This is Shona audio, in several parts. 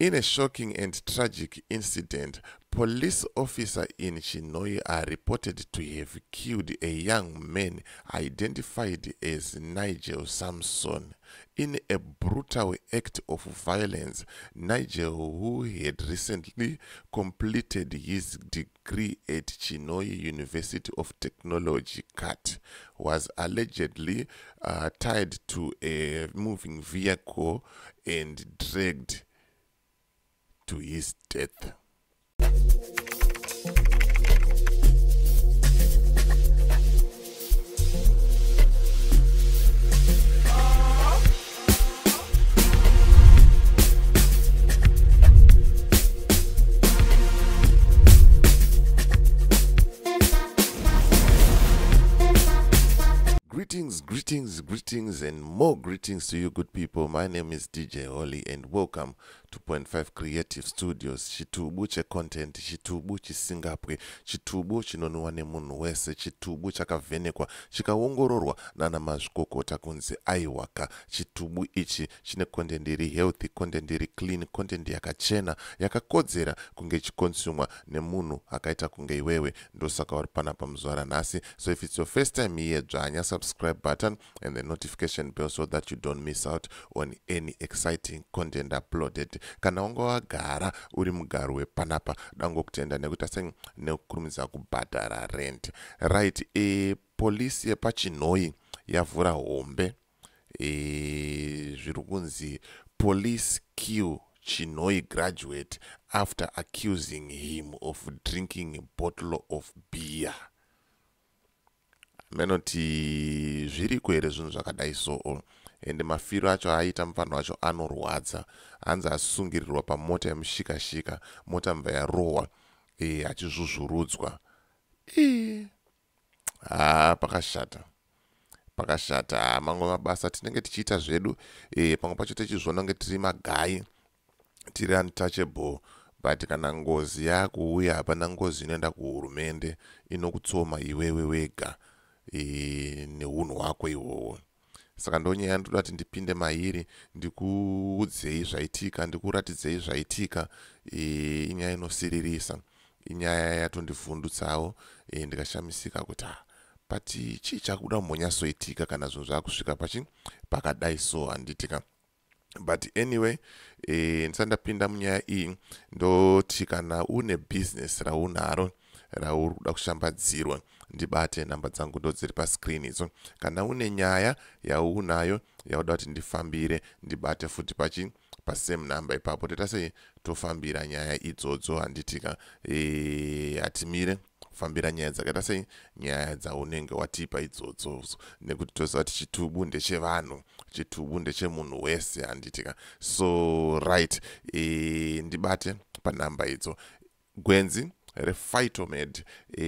In a shocking and tragic incident, police officer in Chinoi are reported to have killed a young man identified as Nigel Samson. In a brutal act of violence, Nigel, who had recently completed his degree at Chinoi University of Technology, CAT, was allegedly uh, tied to a moving vehicle and dragged to his death. Greetings, greetings, greetings, and more greetings to you, good people. My name is DJ Holly, and welcome 2.5 creative studios chitubu checontent chitubu chisingapwe chitubu chinonwiwa nemunhu wese chitubu chakavhenekwa chikaongororwa nana mazvikokota kunzi aiwaka chitubu ichi chine content iri healthy content iri clean content yakachena yakakodzera kunge ichikonsumwa nemunhu akaita kunge iwewe ndosaka uri panapa muzuva ranhasi so if it's your first time here dzvanya subscribe button and the notification bell so that you don't miss out on any exciting content uploaded kana wanga wagara uri mugaro wepanapa dangokutenda nekuti ase nekukurumidza kubhadhara rent. Right e, polisi yepachinhoi yavhura hombe e, zviri kunzi police q chinhoi graduate after accusing him of drinking a bottle of beer. Menoti zviriko here zvinhu zvakadai soo ende mafiro acho aiita mufanho wacho anorwadza. Hanzi asungirirwa pamota yemushikashika mota mva yarohwa e, achizvuzvurudzwa e, ha pakashata. Pakashata mamwe mabasa tinenge tichiita zvedu. E, pamwe pacho tichizviona kunge tiri magai tiri untouchable but kana ngozi yakuuya hapana ngozi inoenda kuhurumende inokutsoma iwewe wega. E, neunhu hwako ihwohwo saka ndonyaya ndoda kuti ndipinde mairi ndikuudzei zvaitika ndikuratidzei zvaitika e, inyaya inosiririsa inyaya yatondivhundutsawo e, ndikashamisika kuti ha but chii chakuda kumbonyatsoitika kana zvinhu zvaakusvika pachi pakadai so handitika? But anyway e, ndisati ndapinda munyaya iyi ndoti kana une bhizinesi raunaro rauri kuda kushambadzirwa ndibate nhamba dzangu ndo dziri pascreen idzo. Kana une nyaya yaunayo yauda kuti ndifambire ndibate futi pachi pasame number ipapo. Toita sei tofambira nyaya idzodzo handitika e, hatimire kufambira nyaya dzakaita sei nyaya dzaunenge watipa idzodzo. Nekuti toziva kuti chitubu ndechevanhu chitubu ndechemunhu wese handitika so right e, ndibate panhamba idzo. Gwenzi rephytomed e,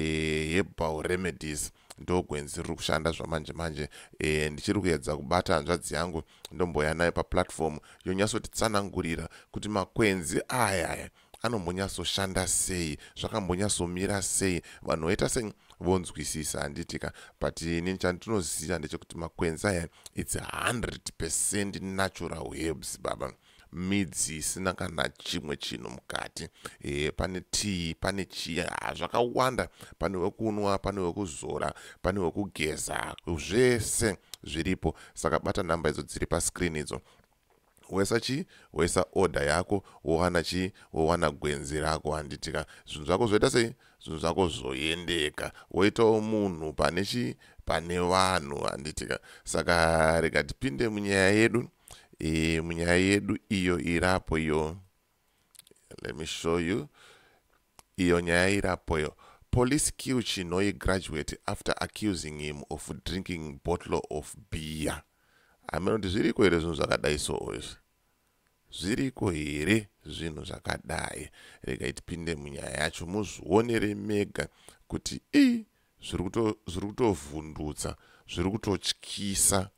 herbal remedies ndo gwenzi riri kushanda zvamanje manje e, ndichiri kuedza kubata hanzvadzi yangu ndomboya nayo paplatform yonyatsotitsanangurira kuti makwenzi aya anombonyatsoshanda sei zvakambonyatsomira sei. Vanhu vaita sei vonzwisisa handitika but ini chandinoziva ndechekuti makwenzi aya its 100 percent natural herbs baba midzi isina kana chimwe chinhu mukati. E, pane tii pane chii zvakawanda. Pane wekunwa pane wekuzora pane wekugeza zvese zviripo. Saka bata nhamba idzo dziri pascreen idzo. Woisa chii woisa order yako wowana chii wowana gwenzi rako handitika zvinhu zvako zvoita sei? Zvinhu zvako zvoendeka woitawo munhu pane chii pane vanhu handitika saka rega tipinde munyaya yedu e, munyaya yedu iyo irapo iyo let me show you. Iyo nyaya irapoyo police kill chinoi graduate after accusing him of drinking bottle of beer. Aminoti zviriko here zvinhu zvakadai soo izvi? Zviriko here zvinhu zvakadai? Regai tipinde munyaya yacho muzvionere mega kuti i zviri kutovhundutsa zviri kutotyisa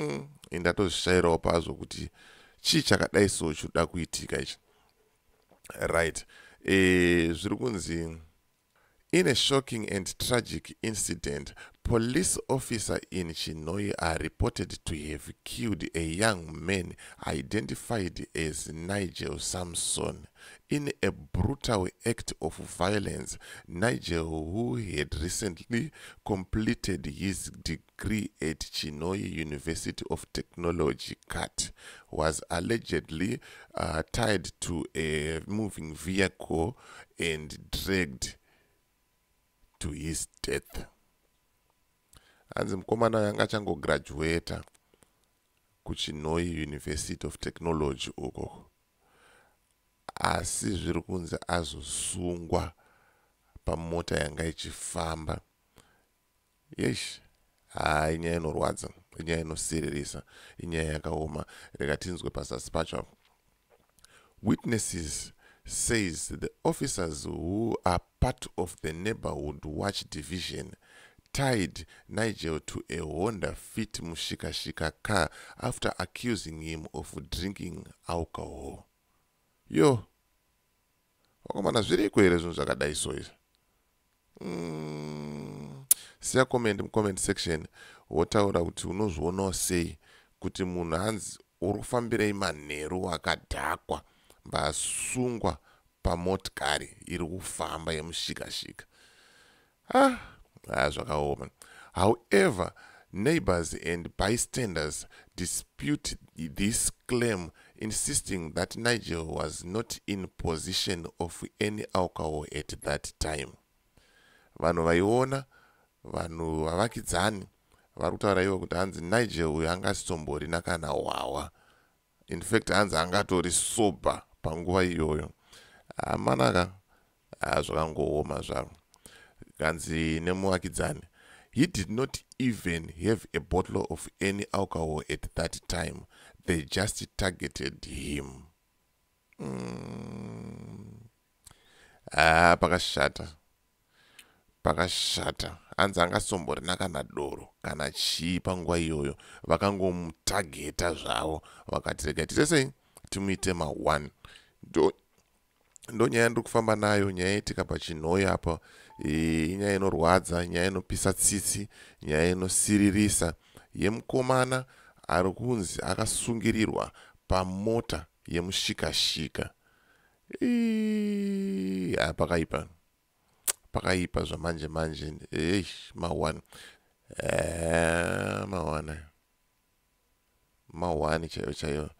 mm, indatozvishayirawo pazvo kuti chii chakadai so chinoda kuitika ichi? Right. E, zviri kunzi In a shocking and tragic incident, police officer in Chinoi are reported to have killed a young man identified as Nigel Samson. In a brutal act of violence, Nigel, who had recently completed his degree at Chinoi University of Technology, CAT, was allegedly uh, tied to a moving vehicle and dragged to his death. Hanzi mukomana yanga achangograduata kuchinoi university of technology uko. Asi zviri kunzi azosungwa pamota yanga ichifamba. Yesh haa inyaya inorwadza inyaya inosiririsa inyaya yakaoma rega tinzwe pazasi pacho. Witnesses says the officers who are part of the neighborhood watch division tied Nigel to a Honda Fit Mushika Shika car after accusing him of drinking alcohol. Yo, wakomana zviriko here zvinhu zvakadai so izvi mm, siya comment mucomment section. Wotaura kuti unozvionawo sei kuti munhu hanzi uri kufambirei manheru akadhakwa mbasungwa pamotikari iri kufamba yemushikashika. Ah ah zvakaoma. However neighbors and bystanders dispute this claim insisting that nigel was not in position of any alcohol at that time. Vanhu vaiona vanhu vavakidzani vari kutaura ivo kuti hanzi nigel uyo anga asitombori kana hwawa. In fact hanzi angatori sober panguva iyoyo. Amanaka ah, zvakangooma zvavo kanzi nemuvakidzani he did not even have a bottle of any alcohol at that time. They just targeted him. Mm. ah, pakashata. Pakashata. Hanzi angasomborina kana doro kana chii panguva iyoyo. Vakangomutageta zvavo. Vakati rega tiite sei timuite ma1 ndo nyaya ndiri kufamba nayo nyaya yetika pachinhoi apa inyaya inorwadza nyaya inopisa tsitsi nyaya inosiririsa. Yemukomana ari kunzi akasungirirwa pamota yemushikashika. Pakaipa. Pakaipa zvamanje manje. Ei ma1 ma1 ma1 chaiyo chaiyo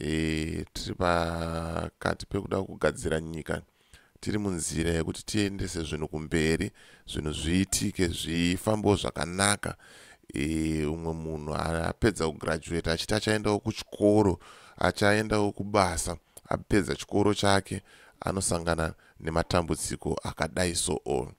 e, tiri pakati pekuda kugadzira nyika tiri munzira yekuti tiendese zvinhu kumberi zvinhu zviitike zvifambewo zvakanaka. E, umwe munhu apedza kugraduata achiti achaendawo kuchikoro achaendawo kubasa apedza chikoro chake anosangana nematambudziko akadai so o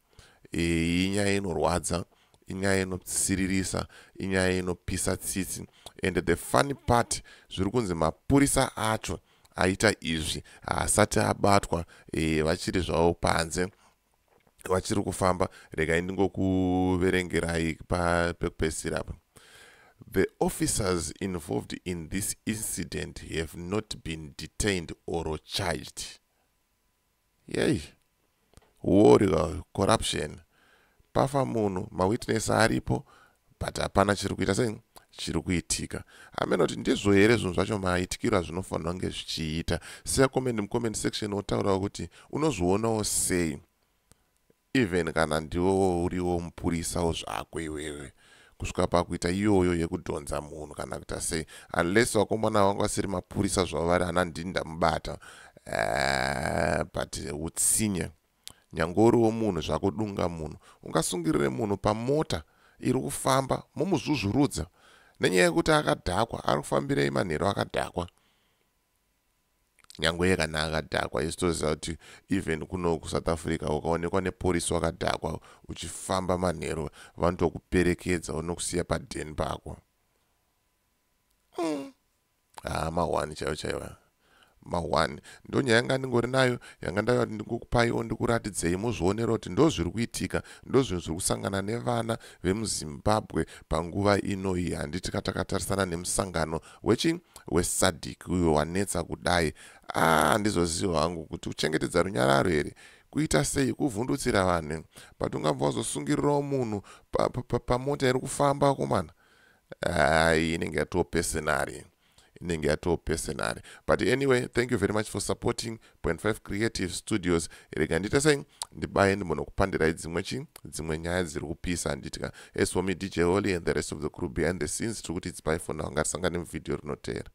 e, inyaya inorwadza inyaya inosiririsa inyaya inopisa tsitsi and the funny part zviri kunzi mapurisa acho aita izvi haasati abatwa e, vachiri zvavo panze. Vachiri kufamba regai ndingokuverengerai pekupesira apa the officers involved in this incident have not been detained or charged. Yei war corruption. Pafa munhu mawitness aripo but hapana chiri kuita sei chiri kuitika amena kuti ndizvo here zvinhu zvacho maitikiro azvinofanira kunge zvichiita. Comment mucomment section wotaurawo kuti unozvionawo sei. Even kana ndiwo uriwo mupurisawo zvako iwewe. Kusvika pakuita iyoyo yekudhonza munhu kana kuita sei. Unless vakomana vanga vasiri mapurisa zvavo vari ana ndindamubata uh, but utsinya. Nyange uriwo munhu zvakudunga munhu. Ungasungirire munhu pamota iri kufamba momuzvuzvurudza nenyaya yekuti akadhakwa ari kufambirei manhero akadhakwa nyange kana akadhakwa isi toziva kuti even kuno kusouth africa ukaonekwa neporisi wakadhakwa uchifamba manhero vanotokuperekedza unokusiya padheni pako. Hmm. ha ah, mahwani chaivo chaiva ma1 ndo nyaya yanga ndingori nayo yanga ndaiva kuti ndingokupaiwo ndikuratidzei muzvionera kuti ndo zviri kuitika ndo zvinhu zviri kusangana nevana vemuzimbabwe panguva inoyi handiti katakatarisana nemusangano wechi wesadhik uyo wanetsa kudai. A handizoziva hangu kuti kuchengetedza runyararo here? Kuita sei? Kuvhundutsira vanhu but ungabva wazosungirirawo munhu pamota iri kufamba komana hai inenge yatoo personary inenge yatoo personary but anyway thank you very much for supporting point 5 creative studios. Rega ndiita sei? Ndibaye ndimbono kupandirai dzimwe chi? Dzimwe nyaya dziri kupisa. Handitika as for me dj holy and the rest of the crew behind the scenes tiri kuti its by for now. Ngatisangane muvhidhiyo rinoteera